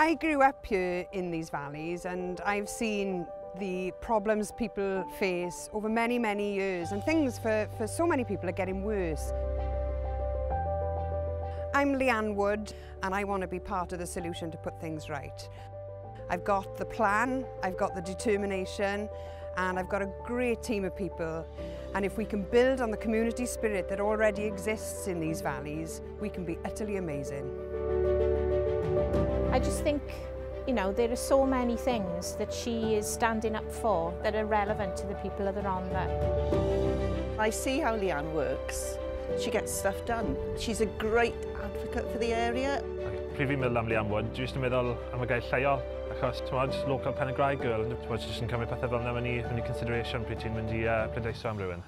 I grew up here in these valleys and I've seen the problems people face over many, many years and things for, for so many people are getting worse. I'm Leanne Wood and I want to be part of the solution to put things right. I've got the plan, I've got the determination and I've got a great team of people and if we can build on the community spirit that already exists in these valleys, we can be utterly amazing. just think, you know, there are so many things that she is standing up for that are relevant to the people of the Rhondda. I see how Leanne works. She gets stuff done. She's a great advocate for the area. Pryd fi'n meddwl am Leanne Wood, dwi yn meddwl am y gael lleol, achos tymod, local pen y graig girl, ti'n jyst yn cymryd pethau fel yna mewn i, consideration pryd ti'n mynd i uh, pleidleisio am rhywun.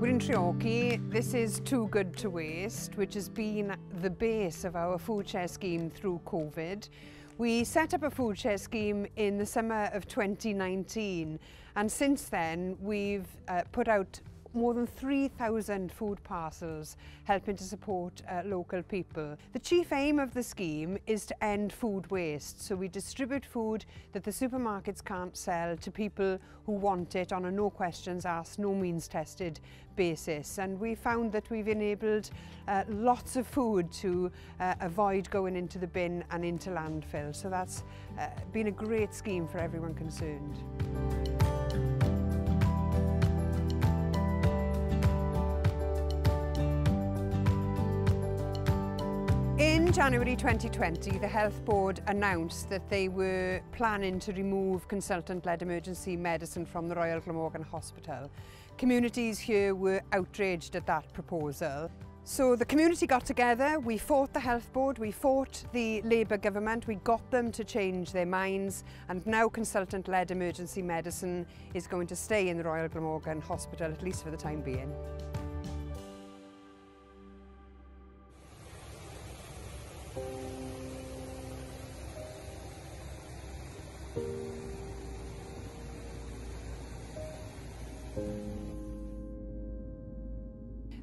We're in Treorchy. This is Too Good to Waste, which has been the base of our food share scheme through COVID. We set up a food share scheme in the summer of 2019 and since then we've uh, put out more than 3,000 food parcels helping to support uh, local people. The chief aim of the scheme is to end food waste. So we distribute food that the supermarkets can't sell to people who want it on a no questions asked, no means tested basis. And we found that we've enabled uh, lots of food to uh, avoid going into the bin and into landfill. So that's uh, been a great scheme for everyone concerned. In January 2020, the Health Board announced that they were planning to remove consultant-led emergency medicine from the Royal Glamorgan Hospital. Communities here were outraged at that proposal. So the community got together, we fought the Health Board, we fought the Labour government, we got them to change their minds and now consultant-led emergency medicine is going to stay in the Royal Glamorgan Hospital, at least for the time being.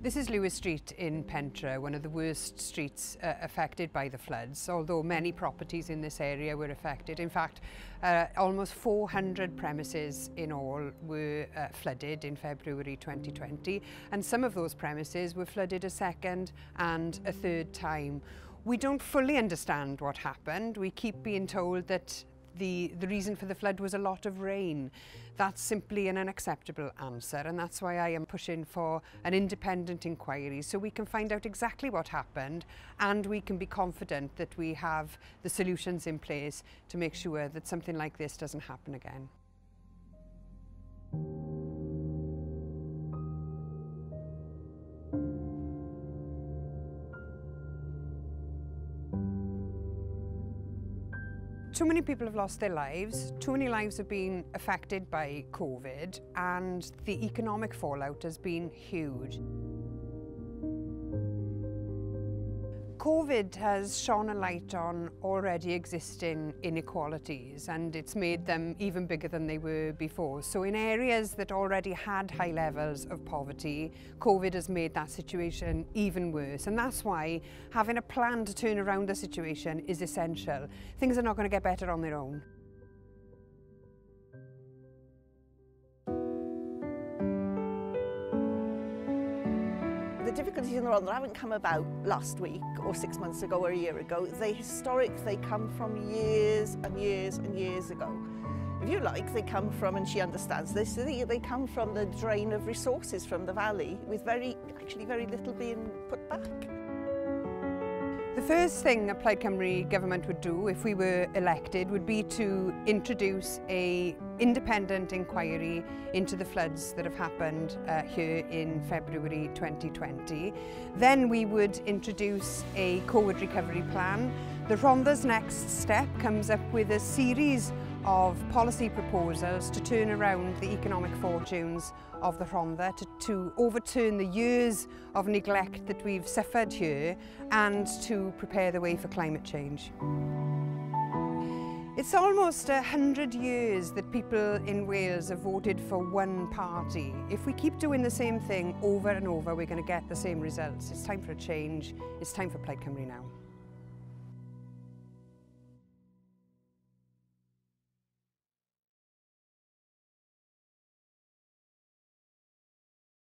This is Lewis Street in Pentre, one of the worst streets uh, affected by the floods, although many properties in this area were affected. In fact, uh, almost 400 premises in all were uh, flooded in February 2020, and some of those premises were flooded a second and a third time. We don't fully understand what happened. We keep being told that the, the reason for the flood was a lot of rain. That's simply an unacceptable answer and that's why I am pushing for an independent inquiry so we can find out exactly what happened and we can be confident that we have the solutions in place to make sure that something like this doesn't happen again. Too many people have lost their lives, too many lives have been affected by COVID and the economic fallout has been huge. COVID has shone a light on already existing inequalities and it's made them even bigger than they were before. So in areas that already had high levels of poverty, COVID has made that situation even worse. And that's why having a plan to turn around the situation is essential. Things are not going to get better on their own. Difficulties in the Rhondda haven't come about last week or six months ago or a year ago. They're historic, they come from years and years and years ago. If you like, they come from, and she understands this, they come from the drain of resources from the valley with very, actually very little being put back. The first thing a Plaid Cymru government would do if we were elected would be to introduce a independent inquiry into the floods that have happened uh, here in February 2020. Then we would introduce a COVID recovery plan. The Rhondda's next step comes up with a series of policy proposals to turn around the economic fortunes of the Rhondda, to, to overturn the years of neglect that we've suffered here and to prepare the way for climate change. It's almost a hundred years that people in Wales have voted for one party. If we keep doing the same thing over and over, we're going to get the same results. It's time for a change. It's time for Plaid Cymru now.